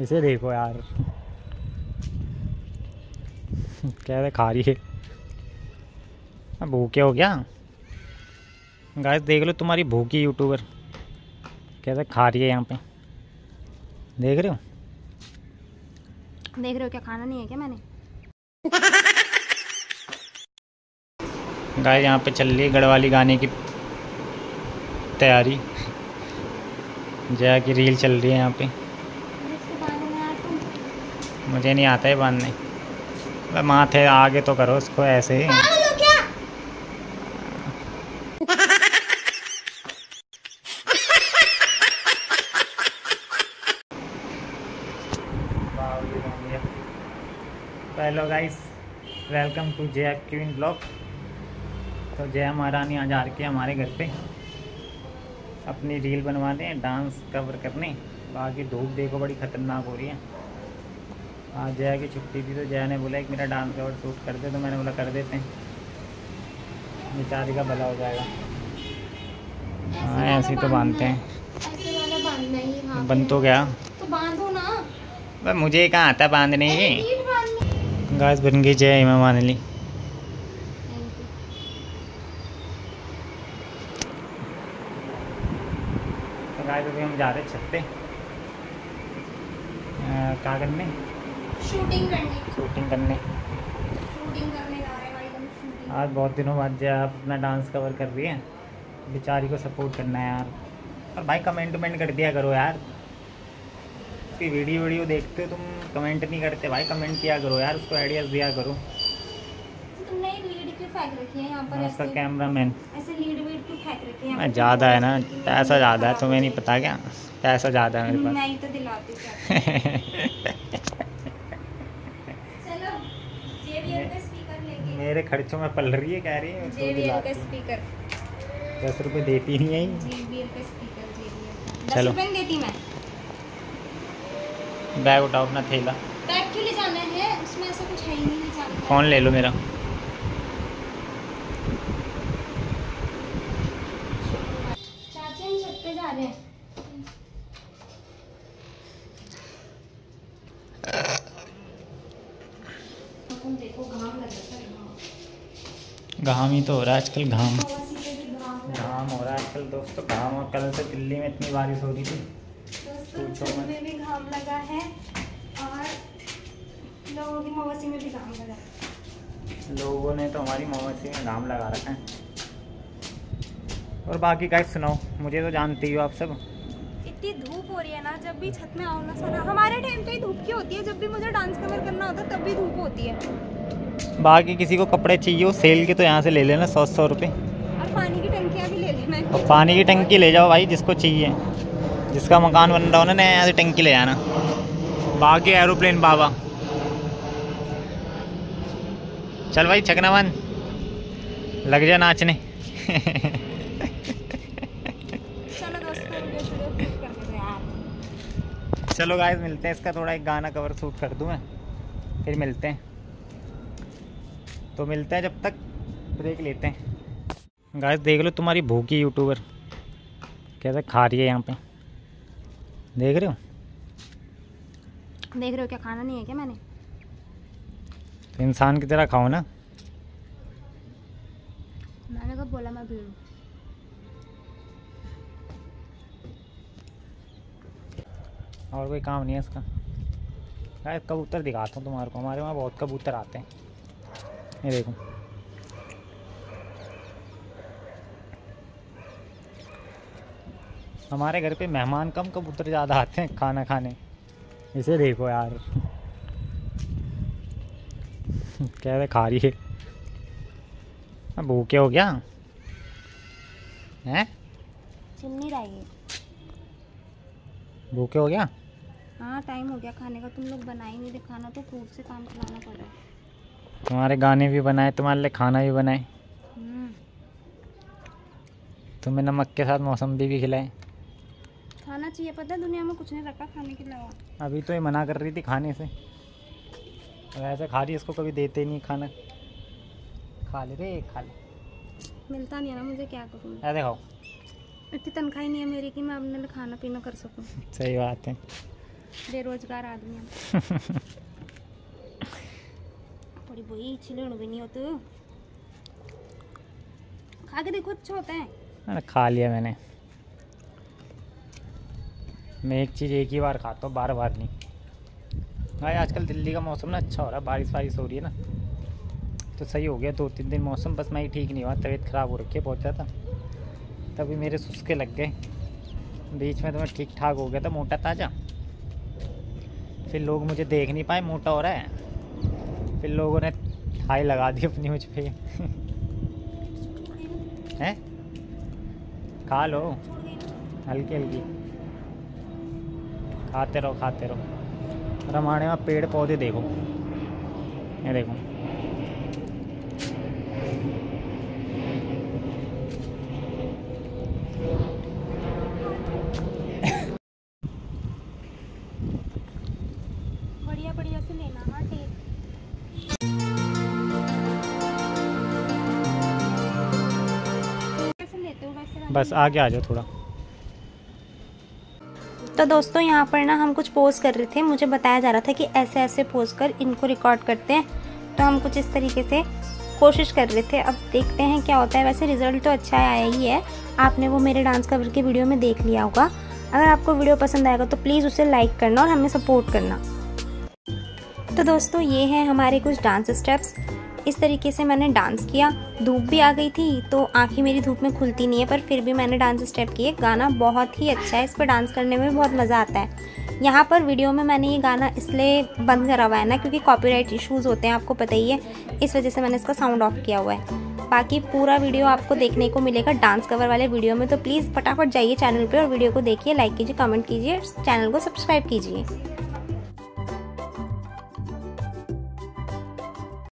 इसे देखो यार। क्या खा रही है। भूखे हो गया। गाय देख लो तुम्हारी भूखी यूट्यूबर कैसे खा रही है यहाँ पे। देख रहे हो? देख रहे हो क्या खाना नहीं है क्या मैंने? गाय यहाँ पे चल रही है गढ़वाली गाने की तैयारी। जया की रील चल रही है यहाँ पे। मुझे नहीं आता है बांधने। माथे आगे तो करो उसको ऐसे ही। Hello guys welcome to Jaya queen blog. तो जय महारानी आज आ है हमारे घर पे। अपनी रील बनवाने डांस कवर करने। बाकी धूप देखो बड़ी ख़तरनाक हो रही है। आज जया की छुट्टी थी तो जया ने बोला कि मेरा डांस कवर शूट कर दे। तो मैंने बोला कर देते हैं। बेचारी का भला हो जाएगा। हाँ ऐसे तो बांधते हैं। ही हाँ बन तो गया। तो बांधो ना। मुझे कहाँ आता बांधने? की पीठ बन गई जय इमाम मान ली। तो गाइस अभी हम जा रहे छत पे। क्या करने शूटिंग करनी। शूटिंग करने। शूटिंग करने जा रहे हैं भाई हम आज बहुत दिनों बाद जय आप अपना डांस कवर कर रही है। बेचारी को सपोर्ट करना है यार। और भाई कमेंट वमेंट कर दिया करो यार। उसकी वीडियो वीडियो देखते हो तुम कमेंट नहीं करते। भाई कमेंट किया करो यार उसको आइडियाज़ दिया करो। तुमने लीड क्यों फेंक रखी है यहाँ पर उसका ऐसे? कैमरा मैन ऐसे लीड वीड क्यों फेंक रखी है मैं ज़्यादा है ना पैसा ज़्यादा है तुम्हें नहीं पता क्या? पैसा ज़्यादा है मेरे मैं ही तो दिलाती हूँ क्या पास चलो JBL का स्पीकर लेके मेरे खर्चों में पल रही है कह रही है उसको का। स्पीकर दस रुपये देती नहीं है। JBL का स्पीकर JBL चलो। दस रुपए देती मैं। बैग उठाओ अपना थैला। बैग क्यों ले जाना है? उसमें ऐसा कुछ है ही नहीं ले जाना फ़ोन ले लो मेरा। चाचा हम छत पे जा रहे हैं तुम देखो घाम लग रहा है घाम ही तो हो रहा है आजकल घाम। घाम घाम हो रहा है आजकल दोस्तों घाम और कल से दिल्ली में इतनी बारिश हो रही थी। पूछो में भी घाम लगा है और लोगों की मवासी में भी घाम लगा है। लोगों ने तो हमारी मौसी में घाम लगा रखा है। और बाकी गाइस सुनाओ मुझे तो जानती हो आप सब। इतनी धूप हो रही है ना जब भी छत में आओ ना सोना हमारे टाइम पे धूप क्यों होती है? जब भी मुझे डांस कवर करना होता है तब भी धूप होती है। बाकी किसी को कपड़े चाहिए हो सेल के तो यहाँ से ले लेना सौ सौ रुपये और पानी की टंकियाँ भी ले लेना और पानी की टंकी ले जाओ भाई जिसको चाहिए। जिसका मकान बन रहा हो ना नया यहाँ से टंकी ले जाना बाकी एरोप्लेन बाबा। चल भाई छकनावन लग जा नाचने। चलो गाइस मिलते हैं इसका थोड़ा एक गाना कवर शूट कर दूँ मैं। फिर मिलते हैं। तो मिलते हैं जब तक ब्रेक लेते हैं। गाइस देख लो तुम्हारी भूखी यूट्यूबर कैसे खा रही है यहाँ पे। देख रहे हो? देख रहे हो क्या खाना नहीं है क्या मैंने? तो इंसान की तरह खाओ ना। मैंने कब बोला मैं भीड़ और कोई काम नहीं है इसका। कबूतर दिखाता हूँ तुम्हारे को हमारे वहाँ बहुत कबूतर आते हैं। ये देखो। हमारे घर पे मेहमान कम कबूतर ज़्यादा आते हैं खाना खाने? इसे देखो यार। कैसे खा रही है। अब भूखे हो गया? हैं? चिमनी रहेगी भूखे हो गया? हाँ टाइम हो गया खाने का। तुम लोग बना ही नहीं थे खाना तो फ़ूड से काम चलाना पड़ रहा तुम्हारे गाने भी बनाए तुम्हारे लिए खाना भी बनाए। हम्म, तुम्हें नमक के साथ मौसम्बी भी खिलाए। खाना चाहिए पता है दुनिया में कुछ नहीं रखा खाने के अलावा। अभी तो ये मना कर रही थी खाने से। ऐसे खा रही इसको कभी देते नहीं खाना। खा ले रे खा ले। मिलता नहीं है ना मुझे क्या करूँ ऐसे खाओ इतनी तनख्वाही नहीं है मेरी कि मैं अपने लिए खाना पीना कर सकूँ। सही बात है। बेरोजगार आदमी अच्छा खा लिया मैंने। मैं एक चीज़ एक ही बार खाता हूँ, बार बार नहीं। भाई, आजकल दिल्ली का मौसम ना अच्छा हो रहा है बारिश वारिश हो रही है ना। तो सही हो गया दो तीन दिन मौसम, बस मैं ठीक नहीं हुआ, तबीयत ख़राब हो रखी है बहुत ज़्यादा। तभी मेरे सुस्के लग गए। बीच में तो मैं ठीक ठाक हो गया था, मोटा ताज़ा। फिर लोग मुझे देख नहीं पाए, मोटा हो रहा है। फिर लोगों ने हाई लगा दी अपनी मुझ पर हैं? खा लो। हल्की हल्की। खाते रहो खाते रहो। रमाणे में पेड़ पौधे देखो। ये देखो। बस आगे आ जाओ थोड़ा। तो दोस्तों, यहाँ पर ना हम कुछ पोज कर रहे थे। मुझे बताया जा रहा था कि ऐसे ऐसे पोज कर इनको रिकॉर्ड करते हैं। तो हम कुछ इस तरीके से कोशिश कर रहे थे। अब देखते हैं क्या होता है। वैसे रिज़ल्ट तो अच्छा आया ही है। आपने वो मेरे डांस कवर के वीडियो में देख लिया होगा। अगर आपको वीडियो पसंद आएगा तो प्लीज़ उसे लाइक करना और हमें सपोर्ट करना। तो दोस्तों, ये हैं हमारे कुछ डांस स्टेप्स इस तरीके से मैंने डांस किया। धूप भी आ गई थी तो आँखें मेरी धूप में खुलती नहीं है, पर फिर भी मैंने डांस स्टेप किए। गाना बहुत ही अच्छा है, इस पर डांस करने में बहुत मज़ा आता है। यहाँ पर वीडियो में मैंने ये गाना इसलिए बंद करा हुआ है ना, क्योंकि कॉपीराइट इश्यूज़ होते हैं, आपको पता ही है। इस वजह से मैंने इसका साउंड ऑफ़ किया हुआ है। बाकी पूरा वीडियो आपको देखने को मिलेगा डांस कवर वाले वीडियो में तो प्लीज़ फटाफट जाइए चैनल पे और वीडियो को देखिए लाइक कीजिए कमेंट कीजिए चैनल को सब्सक्राइब कीजिए।